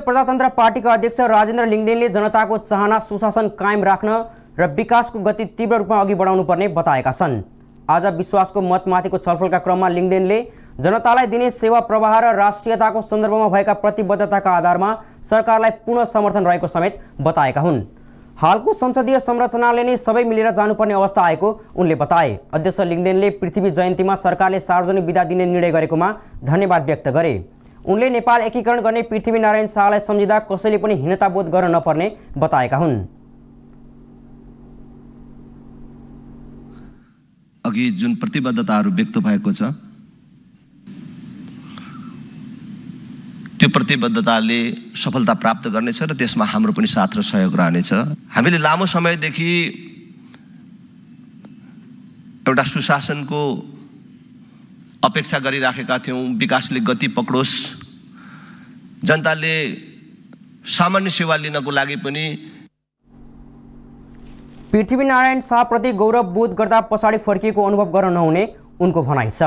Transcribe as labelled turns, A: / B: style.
A: प्रजातन्त्र पार्टीका अध्यक्ष राजेन्द्र लिङ्गदेनले जनताको चाहना सुशासन कायम राख्न र विकासको गति तीव्र रूपमा अघि बढाउनु पर्ने बताएका छन्। आज विश्वासको मतमाथिको छलफलका क्रममा लिङ्गदेनले जनतालाई दिने सेवा प्रवाह र राष्ट्रियताको सन्दर्भमा भएका प्रतिबद्धताका आधारमा सरकारलाई पूर्ण समर्थन रहेको समेत बताएका हुन्। हालको संसदीय संरचनाले नै सबै मिलेर जानुपर्ने अवस्था आएको उनले बताए। अध्यक्ष लिङ्गदेनले पृथ्वी जयन्तीमा सरकारले सार्वजनिक विदा दिने निर्णय गरेकोमा धन्यवाद व्यक्त गरे। उनले नेपाल एकीकरण गर्ने पृथ्वी नारायण शाहलाई सम्झिँदा कसैले पनि हीनताबोध गर्न नपर्ने बताएका हुन्।
B: अघि जुन प्रतिबद्धताहरू व्यक्त भएको छ त्यो प्रतिबद्धताले सफलता प्राप्त गर्नेछ र त्यसमा हाम्रो पनि साथ र सहयोग रहनेछ। हामीले लामो समयदेखि एउटा सुशासनको अपेक्षा गरिराखेका थियौँ विकासले गति पक्रोस्। जनताले सामान्य सेवा लिनको लागि पनि
A: पृथ्वीनारायण शाहप्रति गौरव बोध गर्दा पछाडि फर्किएको अनुभव गर्न नहुने उनको भनाइ छ।